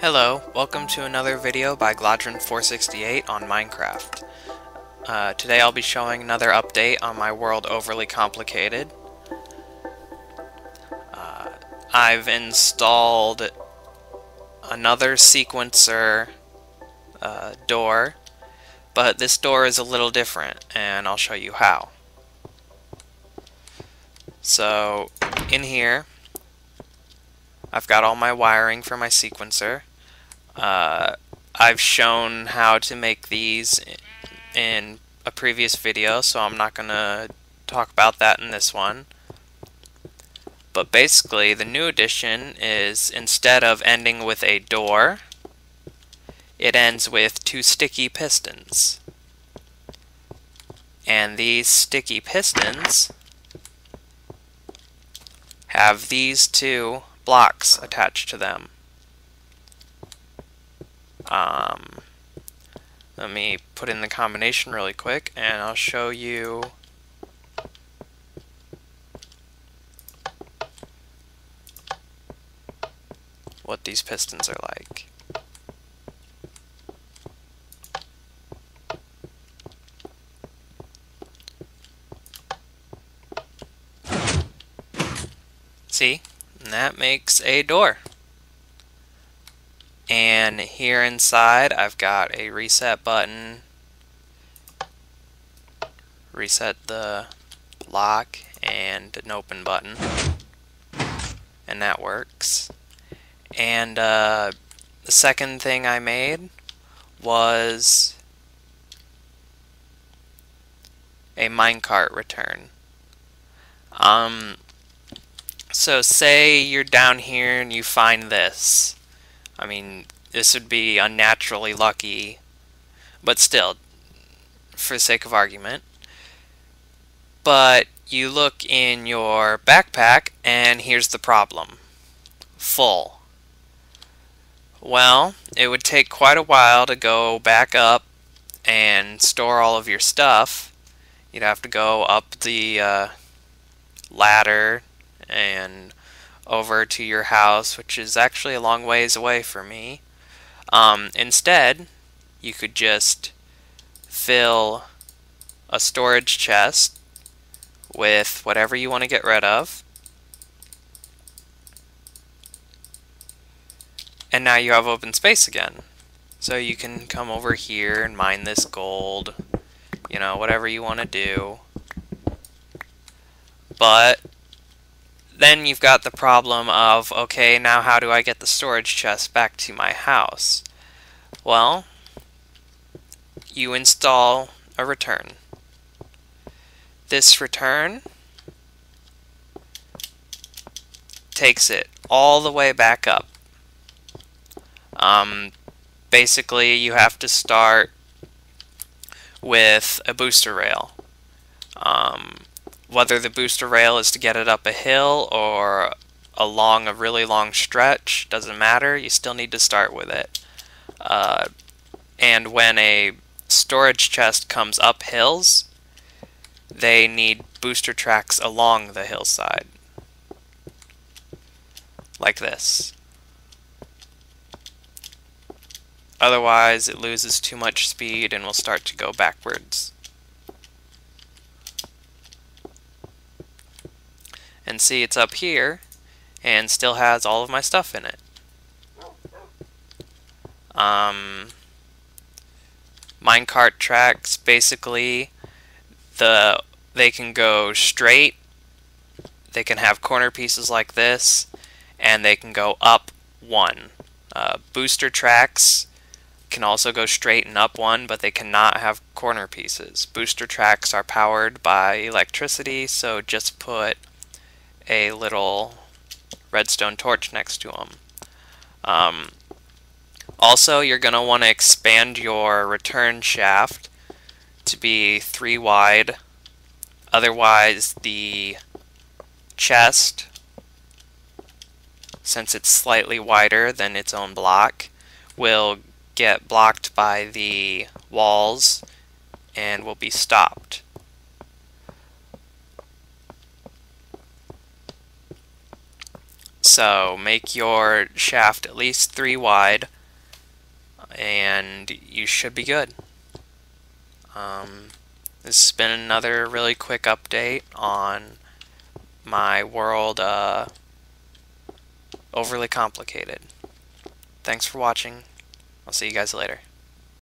Hello, welcome to another video by Glodron468 on Minecraft. Uh, today I'll be showing another update on my world Overly Complicated. Uh, I've installed another sequencer uh, door, but this door is a little different, and I'll show you how. So, in here, I've got all my wiring for my sequencer. Uh, I've shown how to make these in a previous video, so I'm not going to talk about that in this one. But basically, the new addition is instead of ending with a door, it ends with two sticky pistons. And these sticky pistons have these two blocks attached to them. Um, let me put in the combination really quick and I'll show you what these pistons are like. See? And that makes a door. And here inside I've got a reset button. Reset the lock and an open button. And that works. And uh, the second thing I made was a minecart return. Um, so say you're down here and you find this. I mean, this would be unnaturally lucky, but still, for the sake of argument. But you look in your backpack and here's the problem. Full. Well, it would take quite a while to go back up and store all of your stuff. You'd have to go up the uh, ladder and over to your house, which is actually a long ways away for me. Um, instead, you could just fill a storage chest with whatever you want to get rid of. And now you have open space again. So you can come over here and mine this gold, you know, whatever you want to do. But then you've got the problem of, okay, now how do I get the storage chest back to my house? Well, you install a return. This return takes it all the way back up. Um, basically, you have to start with a booster rail. Um, whether the booster rail is to get it up a hill or along a really long stretch, doesn't matter, you still need to start with it. Uh, and when a storage chest comes up hills, they need booster tracks along the hillside. Like this. Otherwise, it loses too much speed and will start to go backwards. And see it's up here and still has all of my stuff in it. Um, minecart tracks basically the they can go straight they can have corner pieces like this and they can go up one uh, booster tracks can also go straight and up one but they cannot have corner pieces booster tracks are powered by electricity so just put a little redstone torch next to them. Um, also, you're going to want to expand your return shaft to be 3 wide. Otherwise, the chest, since it's slightly wider than its own block, will get blocked by the walls and will be stopped. So make your shaft at least three wide and you should be good. Um, this has been another really quick update on my world uh, overly complicated. Thanks for watching. I'll see you guys later.